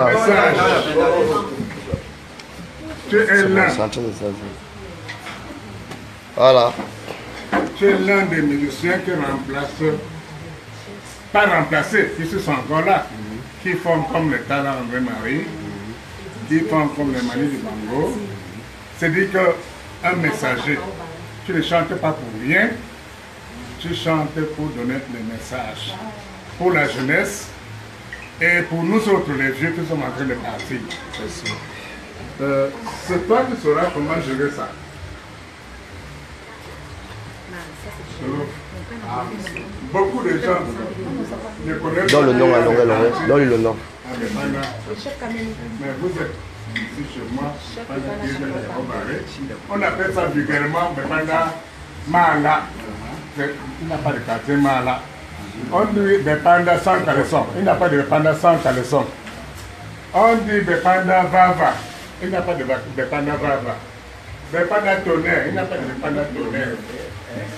Message. Tu es l'un. Voilà. Tu es l'un des musiciens qui remplace, pas remplacés, qui sont encore là, qui font comme les talents André Marie, qui font comme les Mani du Bango. C'est-à-dire qu'un messager, tu ne chantes pas pour rien, tu chantes pour donner le message pour la jeunesse et pour nous autres, les vieux qui sommes en train de partir. Euh, c'est toi qui sauras comment gérer ça. Beaucoup de gens ne connaissent Dans le pas nom, les- à. Donne-lui le nom. Ah, mais. Mais vous êtes ici chez moi, pendant on appelle ça vulgairement Bepanda Mala. C'est- Il n'a pas de quartier Mala. On dit Bepanda sans caleçon. Il n'a pas de Bepanda sans caleçon. On dit Bepanda Vava. Il n'a pas de Bepanda Vava. Bepanda tonnerre. Il n'a pas de Bepanda tonnerre.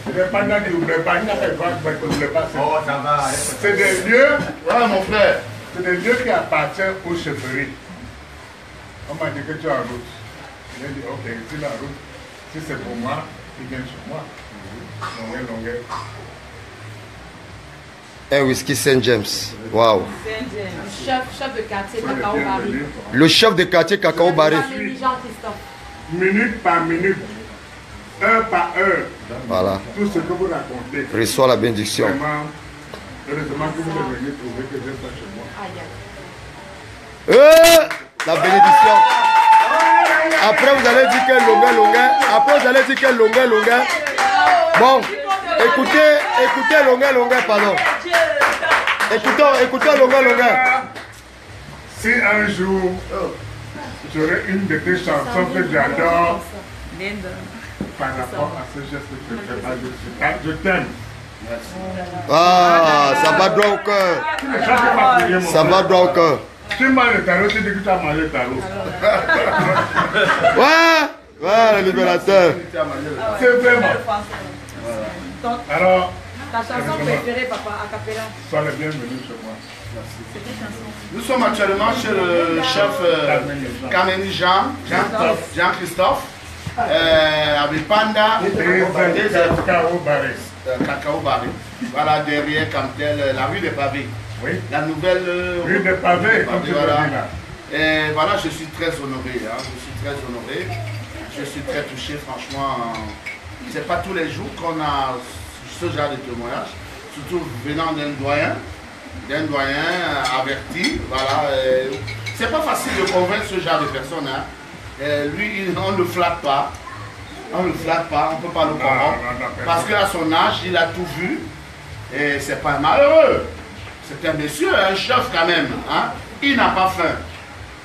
Bepanda du Bepanda. Il n'a pas de Bepanda Oh, ça va. C'est des lieux Ouais, mon frère. c'est des lieux qui appartiennent aux chefferies. On m'a dit que tu es en route. J'ai dit, ok, si la route, si c'est pour moi, il vient chez moi. Longueur, longueur. Un whisky Saint James. Waouh. Chef, chef de quartier, Cacao Barry. Le chef de quartier Cacao Barré. Minute par minute, heure par heure, Voilà. tout ce que vous racontez. Reçois la bénédiction. Vraiment, heureusement que vous êtes venu trouver que j'ai pas chez moi. Aïe, aïe. Euh, la bénédiction. Après, vous allez dire quelle longueur, longueur. Après, vous allez dire quelle longueur, longueur. Bon, écoutez, écoutez, longueur, longueur, pardon. Écoutons, écoutons, longueur, longueur. Si un jour, j'aurais une de tes chansons que j'adore, par rapport à ce geste que tu fais, je t'aime. Ah, ça va droit au cœur. Ça va droit au cœur. Tu manges le tarot, tu dis que tu as mangé le tarot. Ouais, ouais, le libérateur. C'est vraiment. Alors, Ta chanson préférée, papa, a cappella. sois le bienvenu chez moi. Nous sommes actuellement chez le chef euh, Kameni Jean, Jean- Jean-Christophe, euh, avec Panda, Et Barré. Cacao Barré. Voilà, derrière Camtel, euh, la rue des Pavés. Oui. La nouvelle euh, Rue des pavés, comme tu le voilà. là. Et voilà, je suis très honoré. hein, Je suis très honoré. Je suis très touché, franchement. C'est pas tous les jours qu'on a ce genre de témoignage, surtout venant d'un doyen, d'un doyen euh, averti. Voilà. euh, C'est pas facile de convaincre ce genre de personnes. hein. Euh, lui, on ne le flatte pas. On ne le flatte pas, on ne peut pas le non, non, Parce qu'à son âge, il a tout vu. Et c'est pas malheureux. C'est un monsieur, un chef quand même. hein. Il n'a pas faim.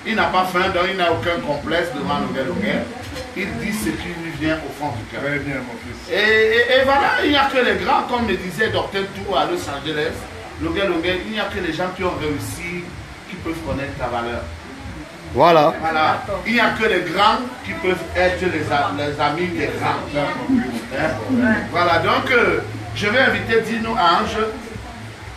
Il n'a pas faim, donc il n'a aucun complexe devant le Longueur. Il dit ce qui lui vient au fond du cœur. Très bien, mon fils. Et, et- et voilà, il n'y a que les grands, comme me disait Dr. Tou à Los Angeles, il n'y a que les gens qui ont réussi qui peuvent connaître la valeur. Voilà. Voilà. Il n'y a que les grands qui peuvent être les, a- les amis des grands. Hein? Voilà, donc euh, je vais inviter Dino Ange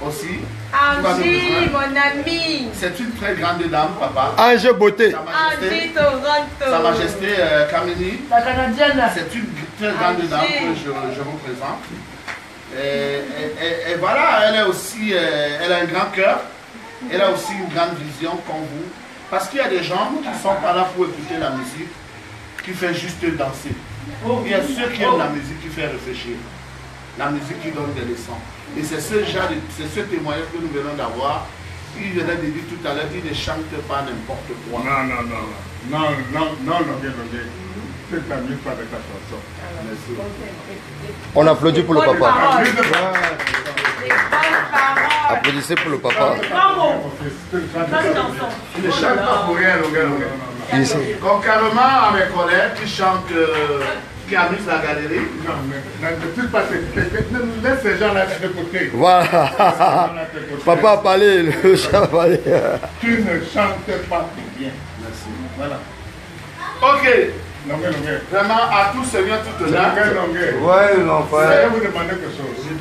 aussi. Angie, mon ami. C'est une très grande dame, papa. Ange Beauté. Sa Majesté, Angie Toronto. Sa Majesté euh, Kamini. La Canadienne. C'est une très grande dame que je, je vous présente. Et, et- et- et voilà, elle, est aussi, euh, elle a un grand cœur. Elle a aussi une grande vision comme vous. Parce qu'il y a des gens qui ne sont pas là pour écouter la musique, qui fait juste danser. Il y a ceux qui aiment la musique qui fait réfléchir. La musique qui donne des leçons. Et c'est ce genre de, c'est ce témoignage que nous venons d'avoir. Il venait de dire tout à l'heure, il ne chante pas n'importe quoi. Non, non, non, non, non, non, non, avec ta chanson. On applaudit pour le papa. Applaudissez pour le papa. Il ne chante pas pour rien. Ici. Contrairement à mes collègues qui chantent, euh, qui amusent la galerie, Non, mais ne tue pas Laisse ces gens-là de côté. Voilà. Papa a parlé, le chat a parlé. Tu ne chantes pas bien. Merci. Voilà. Ok, Longueur, Longueur. vraiment à tous ceux tout honneur. Longueur, Longueur. Ouais, mon Je vais vous demander quelque chose.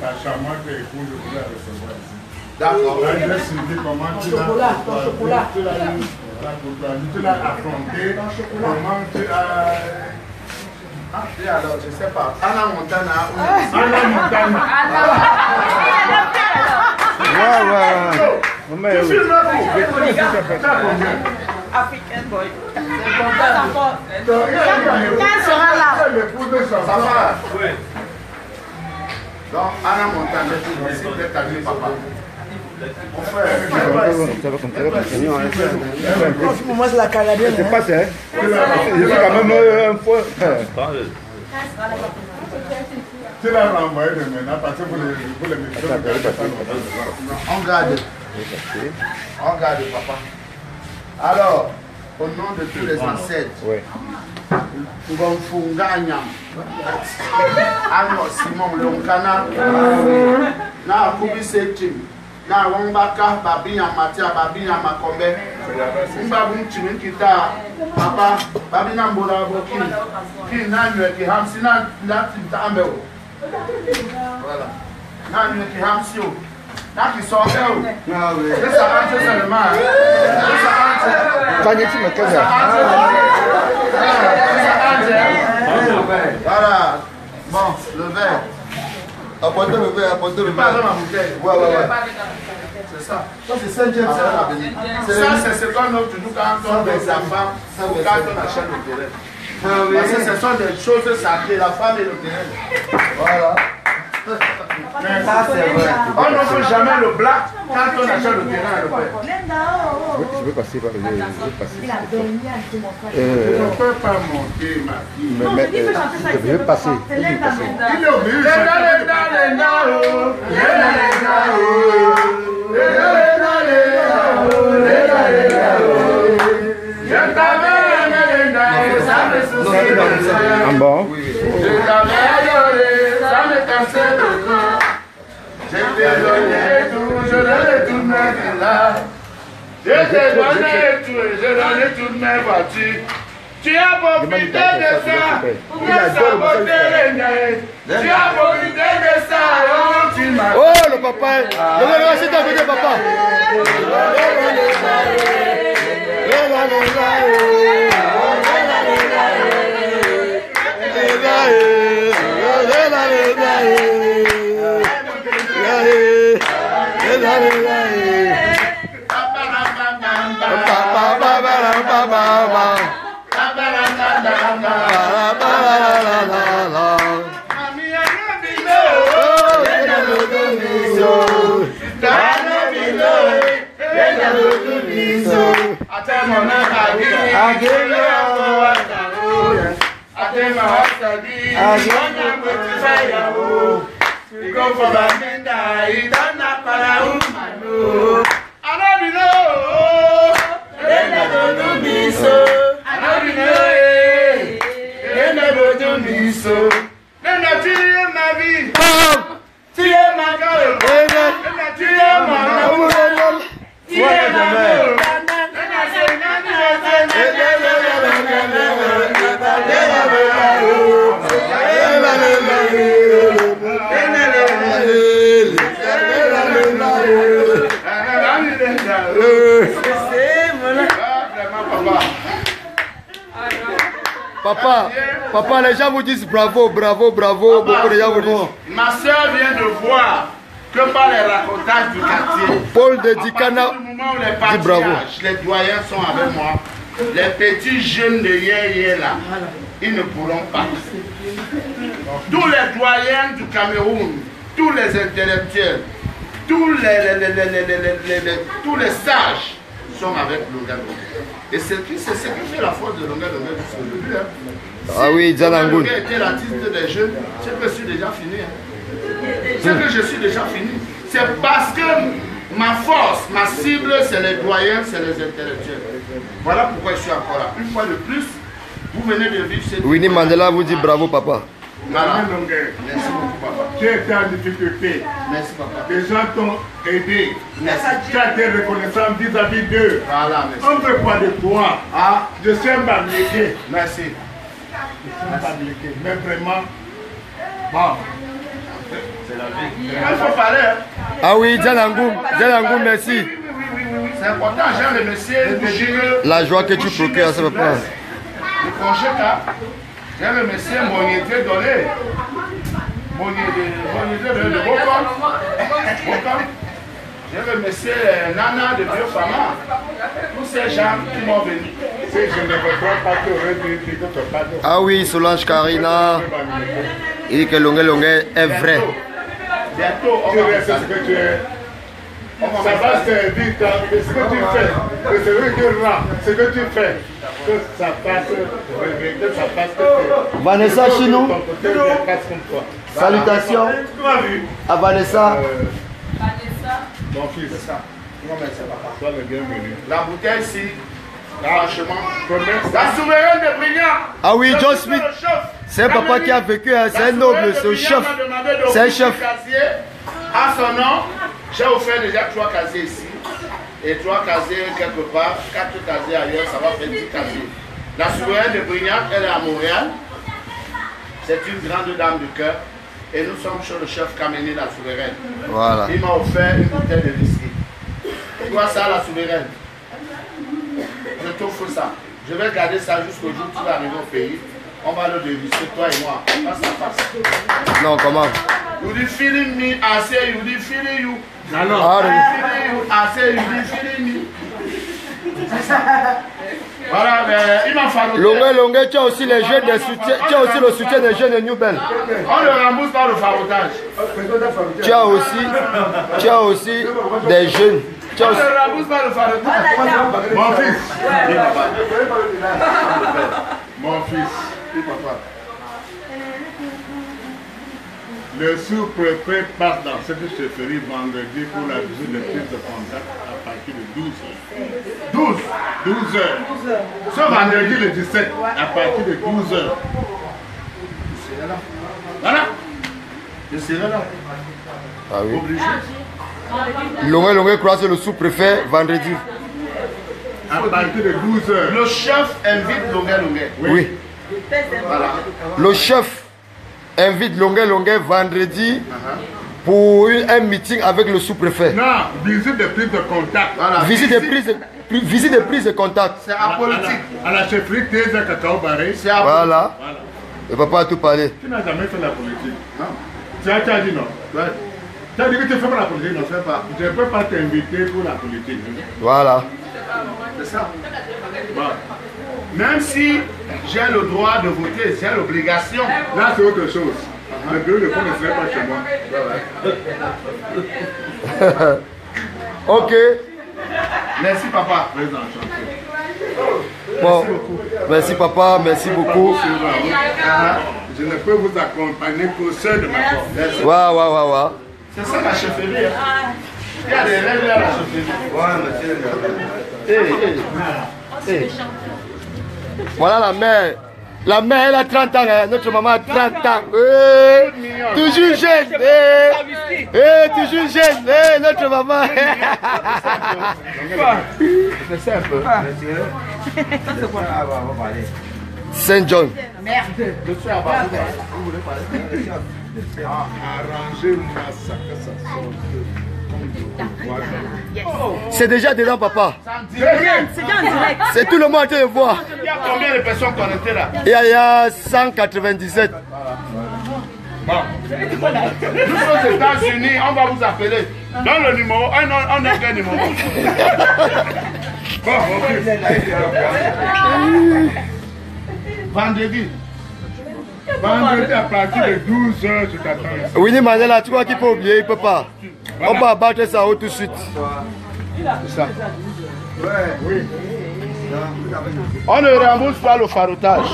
La charmante épouse, je voulais la recevoir ici. D'accord. Je vais suivre comment tu l'as chocolat, ton chocolat. tu l'as eu, la courtoisie, tu l'as affronté, comment tu as... Ah, et alors, je sais pas. Anna Montana. Anna Montana. Ouais, ouais. Mais Je suis oui. là pour. African boy. Quand sera là Ça va Oui. Donc, Anna Montana, merci d'être avec papa. Mon frère, Moi, c'est la canadienne. C'est hein. Je quand même euh, un fois. Tu l'as renvoyé de maintenant parce que vous les, mettez on garde. On garde, papa. Alors, au nom de tous les ancêtres, Simon Lonkana, na Kubi Setim, na Wombaka, Babinya Matia, Babinya Makombe, Mbabu Chimin Kita, Papa, Babina Mbola Boki, Ki Nanywe Ki Hamsi, na Latin Tambeo. Voilà. Nanywe Ki Hamsi, na Ki Songeo. C'est ça, c'est seulement. C'est ça, Quand tu me connais. Voilà. Bon, le verre. Apportez le verre, apportez le Pas dans verre. la bouteille. Ouais, ouais, ouais. C'est ça. Ça, c'est Saint-James. Ça, c'est ce qu'on offre nous quand on veut sa femme ou quand on achète le terrain. Parce que ce sont des choses sacrées, la femme et le terrain. Voilà. Ça, c'est vrai. On n'offre jamais le black quand on achète le terrain à le père. Je veux passer par le. Je veux passer. Je Euh, ne peux pas monter ma fille. mais, mais, euh, je veux passer. Je veux passer. Il est obligé là. Je t'ai donné tout, et je donnais toutes mes voitures. Tu as profité de ça pour me saboter les nez. Tu as profité de ça, oh, tu m'as Oh, le papa. Le verre, c'est à côté, papa. أجل أمواته أتم حسدي أنا متفيه Go for Bandai, Dana Parahu. Papa, papa, les gens vous disent bravo, bravo, bravo. Beaucoup de gens vous disent. Ma soeur vient de voir que par les racontages du quartier, Paul de Dicana. Dis bravo. les doyens sont avec moi, les petits jeunes de hier, hier là, ils ne pourront pas. Tous les doyens du Cameroun, tous les intellectuels, tous les, les- les- les- les- les- les- les- tous les sages sont avec Longa. Et c'est ce qui fait la force de Longa Longa jusqu'aujourd'hui. Hein. Ah oui, Longa Zalangoun. Longa était l'artiste des jeunes, c'est que je suis déjà fini. hein. C'est que je suis déjà fini. C'est parce que ma force, ma cible, c'est les doyens, c'est les intellectuels. Voilà pourquoi je suis encore là. Une fois de plus, vous venez de vivre cette Winnie Mandela vous dit bravo, papa. Voilà. Merci beaucoup, papa. Tu étais en difficulté. Merci, papa. Les gens t'ont aidé. Merci. Tu as été reconnaissant vis-à-vis d'eux. Voilà, merci. On ne veut pas de toi? Ah, Je suis un babliqué. merci. Un babliqué. Mais vraiment, bon. Il faut parler. hein. Ah oui, Djanangoum, Djanangoum, merci. C'est important, j'ai remercié Bouchireux. La joie que tu procures, ça me prend. Le congé là, j'ai remercié mon été donné. Mon été donné de Bocon. Bocon. J'ai remercié euh, Nana de Biofama. Tous ces gens qui m'ont venu. Si je ne veux pas, que. Ah oui, Solange Karina. Il dit que Longue Longue est vrai. Bientôt, on va ce que tu es. Ça va faire servir quand ce que tu fais, que rend, ce que tu fais, que ça passe, que ça passe, que Vanessa comme toi. salutations à Vanessa. Euh, Mon fils, ça. On va mettre ça, le bienvenu. La bouteille ici, franchement. Promesse, La souveraine de Brignan. Ah oui, John Smith. C'est un papa qui a vécu, hein, c'est un noble, c'est un chef. C'est un chef. À son nom, j'ai offert déjà trois casiers ici. Et trois casiers quelque part, quatre casiers ailleurs, ça va faire dix casiers. La souveraine de Brignac, elle est à Montréal. C'est une grande dame du cœur. Et nous sommes chez le chef Kameni, la souveraine. Voilà. Il m'a offert une bouteille de whisky. Toi, ça, la souveraine? Je t'offre ça. Je vais garder ça jusqu'au jour où tu vas arriver au pays. On va le déguster, toi et moi, face à face. Non, comment? You be feeling me, I say you be feeling you. alors, Ah, I feeling you, I say you be feeling me. Voilà, mais il m'a fallu. Longue Longue, tu as aussi les jeunes des soutiens, tu as aussi le soutien des jeunes de New Bell. On ne rembourse pas le farotage. Tu as aussi, tu as aussi des jeunes. Tu as On aussi- ne rembourse pas le farotage. mon fils, mon fils, Oui, papa. Le sous-préfet part dans cette chefferie vendredi pour la visite de prise de contact à partir de 12 heures. 12. 12 heures. Ce vendredi le 17, à partir de 12 heures. Voilà. Je serai là. Ah oui. Obligé. Longue Longue croise le sous-préfet vendredi. À partir de 12 heures. Le chef invite Longue Longue. Oui. Voilà. Le chef invite Longue Longue vendredi pour une- un meeting avec le sous-préfet. Non, visite de prise de contact. Voilà. Visite de prise de, pri- visite de prise de contact. C'est apolitique. à la chefferie Thésée Kakao Barré. C'est apolitique. Voilà. Voilà. Le papa a tout parlé. Tu n'as jamais fait la politique. Non. Tu as, tu as dit non. Ouais. Tu as dit que tu ne fais pas la politique, non? Je fais pas. Je ne peux pas t'inviter pour la politique. Voilà. C'est ça. Bon. Même si j'ai le droit de voter, j'ai l'obligation. Là, c'est autre chose. Le bureau de compte ne serait pas chez moi. Ok. Merci papa. Bon. Merci papa, merci beaucoup. Je ne peux vous accompagner qu'au seul de ma force. Waouh, waouh, waouh, waouh. C'est ça la chefferie. hein. Il y a des règles à la chefferie. Eh, eh. Voilà la mère. La mère, elle a 30 ans, hein. notre maman a 30 ans. Eh, toujours jeune. Eh, eh, toujours jeune. Eh, notre maman. Saint John. Arrangez-moi ça, que ça sorte. C'est déjà dedans, papa. C'est rien. C'est bien en direct. C'est tout le monde en train de voir. Il y a combien de personnes connectées là? Il y a, il y a 197. Nous aux États-Unis, on va vous appeler. Dans le numéro, on a quel numéro Bon, Vendredi. Vendredi à partir de 12 heures, je t'attends. Winnie Mandela, tu crois qu'il peut oublier Il peut pas. On peut abattre ça haut tout de suite. On ne rembourse pas le farotage.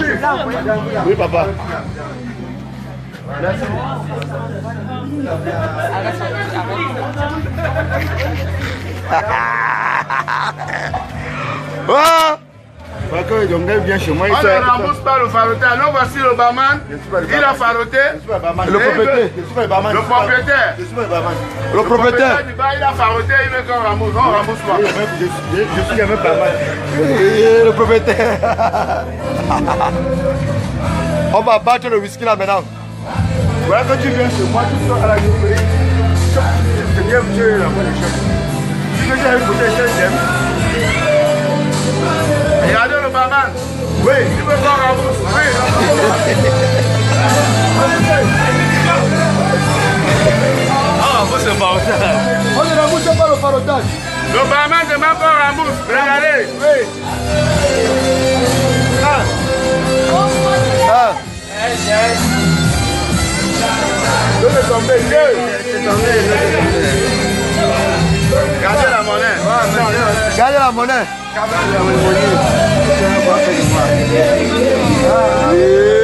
Oui, papa. Ah vient chez moi, On ne rembourse pas le farotage. Nous voici le barman. Il a faroté. Le propriétaire. Le propriétaire. Le propriétaire. du bar, il a faroté, il veut qu'on rembourse. On ne rembourse pas. Je suis même pas mal. Le propriétaire. On va battre le whisky là maintenant. Voilà que tu viens chez moi, tu sors à la la échelle. Tu Regardez le barman. Oui. Tu veux voir la bouche Oui. Ah, vous c'est pas ça. On ne rembourse pas le farotage. Le barman demande pas la bouche. Regardez. Oui. Ah. Ah. Donne tomber. Deux. Regardez la monnaie. Gardez la monnaie. Kabel, la monnaie. Oui.